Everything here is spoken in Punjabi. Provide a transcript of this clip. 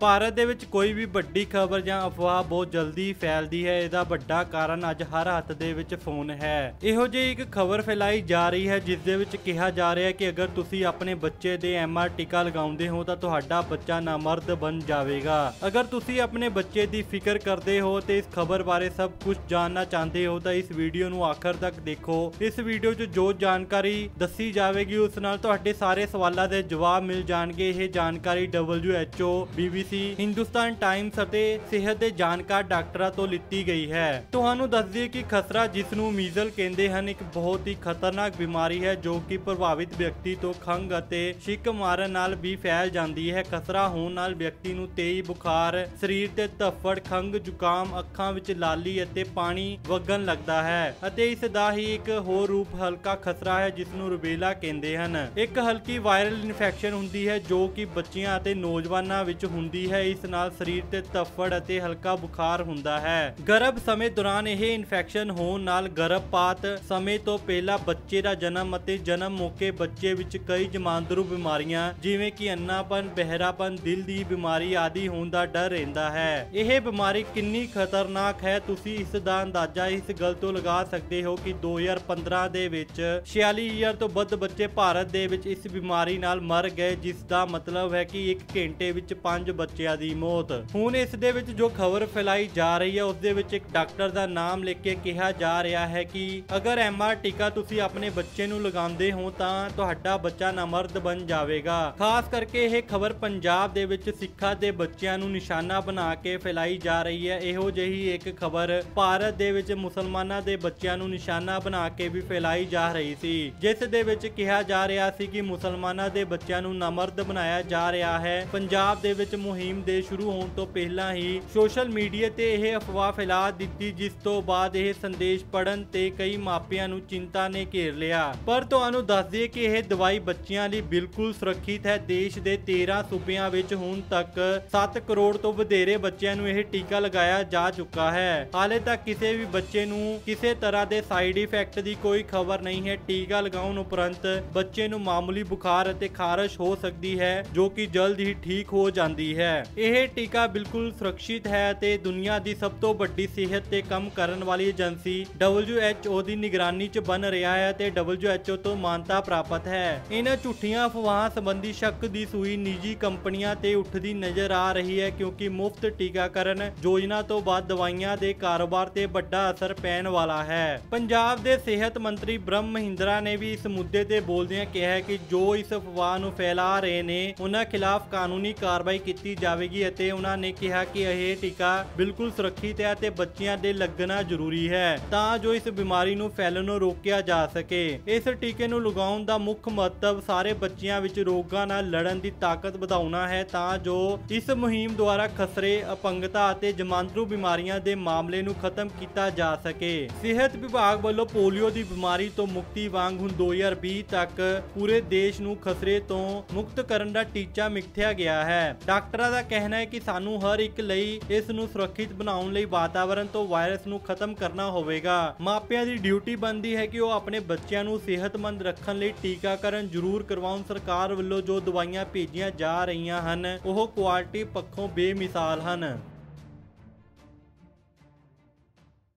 ਭਾਰਤ ਦੇ ਵਿੱਚ ਕੋਈ ਵੀ ਵੱਡੀ ਖਬਰ ਜਾਂ ਅਫਵਾਹ ਬਹੁਤ ਜਲਦੀ ਫੈਲਦੀ ਹੈ, ਇਹਦਾ ਵੱਡਾ ਕਾਰਨ ਅੱਜ ਹਰ ਹੱਥ ਦੇ ਵਿੱਚ ਫੋਨ ਹੈ। ਇਹੋ ਜਿਹੀ ਇੱਕ ਖਬਰ ਫੈਲਾਈ ਜਾ ਰਹੀ ਹੈ, ਜਿਸ ਦੇ ਵਿੱਚ ਕਿਹਾ ਜਾ ਰਿਹਾ ਹੈ ਕਿ ਅਗਰ ਤੁਸੀਂ ਆਪਣੇ ਬੱਚੇ ਦੇ ਐਮਆਰ ਟੀਕਾ ਲਗਾਉਂਦੇ ਹੋ, ਤਾਂ ਤੁਹਾਡਾ ਬੱਚਾ ਨਾਮਰਦ ਬਣ ਜਾਵੇਗਾ। ਅਗਰ ਤੁਸੀਂ ਆਪਣੇ ਬੱਚੇ ਦੀ ਫਿਕਰ ਕਰਦੇ ਹੋ ਤੇ ਇਸ ਖਬਰ ਬਾਰੇ ਸਭ ਕੁਝ ਜਾਣਨਾ ਚਾਹੁੰਦੇ ਹੋ, ਤਾਂ ਇਸ ਵੀਡੀਓ ਨੂੰ ਆਖਰ ਤੱਕ ਦੇਖੋ। ਇਸ ਵੀਡੀਓ 'ਚ ਜੋ ਜਾਣਕਾਰੀ ਦੱਸੀ ਜਾਵੇਗੀ, ਉਸ ਨਾਲ ਤੁਹਾਡੇ ਸਾਰੇ ਸਵਾਲਾਂ ਦੇ ਜਵਾਬ ਮਿਲ ਜਾਣਗੇ। ਇਹ ਜਾਣਕਾਰੀ WHO BBC ਹਿੰਦੁਸਤਾਨ ਟਾਈਮਸ ਅਤੇ ਸਿਹਤ ਦੇ ਜਾਣਕਾਰ ਡਾਕਟਰਾਂ ਤੋਂ ਲਿੱਤੀ ਗਈ ਹੈ। ਤੁਹਾਨੂੰ ਦੱਸ ਦਈਏ ਕਿ ਖਸਰਾ ਜਿਸ ਨੂੰ ਮੀਜ਼ਲ ਕਹਿੰਦੇ ਹਨ, ਇੱਕ ਬਹੁਤ ਹੀ ਖਤਰਨਾਕ ਬਿਮਾਰੀ ਹੈ ਜੋ ਕਿ ਪ੍ਰਭਾਵਿਤ ਵਿਅਕਤੀ ਤੋਂ ਖੰਘ ਅਤੇ ਛਿੱਕ ਮਾਰਨ ਨਾਲ ਵੀ ਫੈਲ ਜਾਂਦੀ ਹੈ। ਖਸਰਾ ਹੋਣ ਨਾਲ ਵਿਅਕਤੀ ਨੂੰ ਤੇਜ਼ ਬੁਖਾਰ, ਸਰੀਰ ਤੇ ਧੱਫੜ, ਖੰਘ, ਜ਼ੁਕਾਮ, ਅੱਖਾਂ ਵਿੱਚ ਲਾਲੀ ਅਤੇ ਪਾਣੀ ਵਗਣ ਲੱਗਦਾ ਹੈ ਅਤੇ ਇਸ ਦਾ ਹੀ ਇੱਕ ਹੋਰ ਰੂਪ ਹਲਕਾ ਖਸਰਾ ਹੈ ਜਿਸ ਨੂੰ ਰੁਬੇਲਾ ਕਹਿੰਦੇ ਹਨ। ਇੱਕ ਹਲਕੀ ਵਾਇਰਲ ਇਨਫੈਕਸ਼ਨ ਹੁੰਦੀ ਹੈ ਜੋ ਕਿ ਬੱਚਿਆਂ ਅਤੇ ਨੌਜਵਾਨਾਂ ਵਿੱਚ ਹੁੰਦੀ ਹੈ, ਇਸ ਨਾਲ ਸਰੀਰ ਤੇ ਧੱਫੜ ਅਤੇ ਹਲਕਾ ਬੁਖਾਰ ਹੁੰਦਾ ਹੈ। ਗਰਭ ਸਮੇਂ ਦੌਰਾਨ ਇਹ ਇਨਫੈਕਸ਼ਨ ਹੋਣ ਨਾਲ ਗਰਭਪਾਤ ਸਮੇਂ ਤੋਂ ਪਹਿਲਾਂ ਬੱਚੇ ਦਾ ਜਨਮ ਅਤੇ ਜਨਮ ਮੌਕੇ ਬੱਚੇ ਵਿੱਚ ਕਈ ਜਮਾਂਦਰੂ ਬਿਮਾਰੀਆਂ, ਜਿਵੇਂ ਕਿ ਅੰਨਾਪਨ ਬਹਿਰਾਪਨ, ਦਿਲ ਦੀ ਬਿਮਾਰੀ ਆਦਿ ਹੋਣ ਦਾ ਡਰ ਰਹਿੰਦਾ ਹੈ। ਇਹ ਬਿਮਾਰੀ ਕਿੰਨੀ ਖਤਰਨਾਕ ਹੈ, ਤੁਸੀਂ ਇਸ ਦਾ ਅੰਦਾਜ਼ਾ ਇਸ ਗੱਲ ਤੋਂ ਲਗਾ ਸਕਦੇ ਹੋ ਕਿ 2015 ਦੇ ਵਿੱਚ 46000 ਤੋਂ ਵੱਧ ਬੱਚੇ ਭਾਰਤ ਦੇ ਵਿੱਚ ਇਸ ਬਿਮਾਰੀ ਨਾਲ ਮਰ ਗਏ, ਜਿਸ ਦਾ ਮਤਲਬ ਹੈ ਕਿ ਇੱਕ ਘੰਟੇ ਵਿੱਚ 5 ਬੱਚਿਆਂ ਦੀ ਮੌਤ। ਹੁਣ ਇਸ ਦੇ ਵਿੱਚ ਜੋ ਖਬਰ ਫੈਲਾਈ ਜਾ ਰਹੀ ਹੈ, ਉਸ ਦੇ ਵਿੱਚ ਇੱਕ ਡਾਕਟਰ ਦਾ ਨਾਮ ਲਿਖ ਕੇ ਕਿਹਾ ਜਾ ਰਿਹਾ ਹੈ ਕਿ ਅਗਰ ਐਮਆਰ ਟੀਕਾ ਤੁਸੀਂ ਆਪਣੇ ਬੱਚੇ ਨੂੰ ਲਗਾਉਂਦੇ ਹੋ, ਤਾਂ ਤੁਹਾਡਾ ਬੱਚਾ ਨਾਮਰਦ ਬਣ ਜਾਵੇਗਾ। ਖਾਸ ਕਰਕੇ ਇਹ ਖਬਰ ਪੰਜਾਬ ਦੇ ਵਿੱਚ ਸਿੱਖਾਂ ਦੇ ਬੱਚਿਆਂ ਨੂੰ ਨਿਸ਼ਾਨਾ ਬਣਾ ਕੇ ਫੈਲਾਈ ਜਾ ਰਹੀ ਹੈ। ਇਹੋ ਜਿਹੀ ਇੱਕ ਖਬਰ ਭਾਰਤ ਦੇ ਵਿੱਚ ਮੁਸਲਮਾਨਾਂ ਦੇ ਬੱਚਿਆਂ ਨੂੰ ਨਿਸ਼ਾਨਾ ਬਣਾ ਕੇ ਵੀ ਫੈਲਾਈ ਜਾ ਰਹੀ ਸੀ। ਜਿਸ ਦੇ ਵਿੱਚ ਕਿਹਾ ਜਾ ਰਿਹਾ ਸੀ ਕਿ ਮੁਸਲਮਾਨਾਂ ਦੇ ਬੱਚਿਆਂ ਨੂੰ ਨਾਮਰਦ ਬਣਾਇਆ ਜਾ ਰਿਹਾ ਹੈ। ਪੰਜਾਬ ਦੇ ਵਿੱਚ ਮੁਹਿੰਮ ਦੇ ਸ਼ੁਰੂ ਹੋਣ ਤੋਂ ਪਹਿਲਾਂ ਹੀ ਸੋਸ਼ਲ ਮੀਡੀਆ ਤੇ ਇਹ ਅਫਵਾਹ ਫੈਲਾ ਦਿੱਤੀ, ਜਿਸ ਤੋਂ ਬਾਅਦ ਇਹ ਸੰਦੇਸ਼ ਪੜਨ ਤੇ ਕਈ ਮਾਪਿਆਂ ਨੂੰ ਚਿੰਤਾ ਨੇ ਘੇਰ ਲਿਆ। ਪਰ ਤੁਹਾਨੂੰ ਦੱਸ ਦਈਏ ਕਿ ਇਹ ਦਵਾਈ ਬੱਚਿਆਂ ਲਈ ਬਿਲਕੁਲ ਸੁਰੱਖਿਅਤ ਹੈ। ਦੇਸ਼ ਦੇ 13 ਸੂਬਿਆਂ ਵਿੱਚ ਹੁਣ ਤੱਕ 7 ਕਰੋੜ ਤੋਂ ਵਧੇਰੇ ਬੱਚਿਆਂ ਨੂੰ ਇਹ ਟੀਕਾ ਲਗਾਇਆ ਜਾ ਚੁੱਕਾ ਹੈ। ਹਾਲੇ ਤੱਕ ਕਿਸੇ ਵੀ ਬੱਚੇ ਨੂੰ ਕਿਸੇ ਤਰ੍ਹਾਂ ਦੇ ਸਾਈਡ ਇਫੈਕਟ ਦੀ ਕੋਈ ਖਬਰ ਨਹੀਂ ਹੈ। ਟੀਕਾ ਲਗਾਉਣ ਉਪਰੰਤ ਬੱਚੇ ਨੂੰ ਮਾਮੂਲੀ ਬੁਖਾਰ ਅਤੇ ਖਾਰਸ਼ ਹੋ ਸਕਦੀ ਹੈ, ਜੋ ਕਿ ਜਲਦ ਹੀ ਠੀਕ ਹੋ ਜਾਂਦੀ ਹੈ। ਇਹ ਟੀਕਾ ਬਿਲਕੁਲ ਸੁਰੱਖਿਅਤ ਹੈ ਤੇ ਦੁਨੀਆ ਦੀ ਸਭ ਤੋਂ ਵੱਡੀ ਸਿਹਤ ਤੇ ਕੰਮ ਕਰਨ ਵਾਲੀ ਏਜੰਸੀ WHO ਦੀ ਨਿਗਰਾਨੀ 'ਚ ਬਣ ਰਿਹਾ ਹੈ ਤੇ WHO ਤੋਂ ਮਾਨਤਾ ਪ੍ਰਾਪਤ ਹੈ। ਇਹਨਾਂ ਝੂਠੀਆਂ ਅਫਵਾਹਾਂ ਸੰਬੰਧੀ ਸ਼ੱਕ ਦੀ ਸੂਈ ਨਿੱਜੀ ਕੰਪਨੀਆਂ ਤੇ ਉੱਠਦੀ ਨਜ਼ਰ ਆ ਰਹੀ ਹੈ ਕਿਉਂਕਿ ਮੁਫਤ ਟੀਕਾਕਰਨ ਯੋਜਨਾ ਤੋਂ ਬਾਅਦ ਦਵਾਈਆਂ ਦੇ ਕਾਰੋਬਾਰ ਤੇ ਵੱਡਾ ਅਸਰ ਪੈਣ ਵਾਲਾ ਹੈ। ਪੰਜਾਬ ਦੇ ਸਿਹਤ ਮੰਤਰੀ ਬ੍ਰਹਮ ਮਹਿੰਦਰਾ ਨੇ ਵੀ ਇਸ ਮੁੱਦੇ ਤੇ ਬੋਲਦਿਆਂ ਕਿਹਾ ਕਿ ਜੋ ਇਸ ਅਫਵਾਹ ਨੂੰ ਫੈਲਾ ਰਹੇ ਨੇ, ਉਹਨਾਂ ਖਿਲਾਫ ਕਾਨੂੰਨੀ ਕਾਰਵਾਈ ਕੀਤੀ ਜਾਵੇਗੀ ਅਤੇ ਉਹਨਾਂ ਨੇ ਕਿਹਾ ਕਿ ਇਹ ਟੀਕਾ ਬਿਲਕੁਲ ਸੁਰੱਖਿਅਤ ਹੈ ਅਤੇ ਬੱਚਿਆਂ ਦੇ ਲੱਗਣਾ ਜ਼ਰੂਰੀ ਹੈ, ਤਾਂ ਜੋ ਇਸ ਬਿਮਾਰੀ ਨੂੰ ਫੈਲਣੋਂ ਰੋਕਿਆ ਜਾ ਸਕੇ। ਇਸ ਟੀਕੇ ਨੂੰ ਲਗਾਉਣ ਦਾ ਮੁੱਖ ਮਹੱਤਵ ਸਾਰੇ ਬੱਚਿਆਂ ਵਿੱਚ ਰੋਗਾਂ ਨਾਲ ਲੜਨ ਦੀ ਤਾਕਤ ਵਧਾਉਣਾ ਹੈ, ਤਾਂ ਜੋ ਇਸ ਮੁਹਿੰਮ ਦੁਆਰਾ ਖਸਰੇ, ਅਪੰਗਤਾ ਅਤੇ ਜਮਾਂਦਰੂ ਬਿਮਾਰੀਆਂ ਦੇ ਮਾਮਲੇ ਨੂੰ ਖਤਮ ਕੀਤਾ ਜਾ ਸਕੇ। ਸਿਹਤ ਵਿਭਾਗ ਵੱਲੋਂ ਪੋਲੀਓ ਦੀ ਬਿਮਾਰੀ ਤੋਂ ਮੁਕਤੀ ਵਾਂਗ ਹੁਣ 2020 ਤੱਕ ਪੂਰੇ ਦੇਸ਼ ਨੂੰ ਖਸਰੇ ਤੋਂ ਮੁਕਤ ਕਰਨ ਦਾ ਟੀਚਾ ਮਿੱਥਿਆ ਗਿਆ ਹੈ। ਡਾਕਟਰ ਡਾਕਟਰਾਂ ਦਾ ਕਹਿਣਾ ਹੈ ਕਿ ਸਾਨੂੰ ਹਰ ਇੱਕ ਲਈ ਇਸ ਨੂੰ ਸੁਰੱਖਿਅਤ ਬਣਾਉਣ ਲਈ ਵਾਤਾਵਰਣ ਤੋਂ ਵਾਇਰਸ ਨੂੰ ਖਤਮ ਕਰਨਾ ਹੋਵੇਗਾ। ਮਾਪਿਆਂ ਦੀ ਡਿਊਟੀ ਬਣਦੀ ਹੈ ਕਿ ਉਹ ਆਪਣੇ ਬੱਚਿਆਂ ਨੂੰ ਸਿਹਤਮੰਦ ਰੱਖਣ ਲਈ ਟੀਕਾਕਰਨ ਜ਼ਰੂਰ ਕਰਵਾਉਣ। ਸਰਕਾਰ ਵੱਲੋਂ ਜੋ ਦਵਾਈਆਂ ਭੇਜੀਆਂ ਜਾ ਰਹੀਆਂ ਹਨ, ਉਹ ਕੁਆਲਿਟੀ ਪੱਖੋਂ ਬੇਮਿਸਾਲ ਹਨ।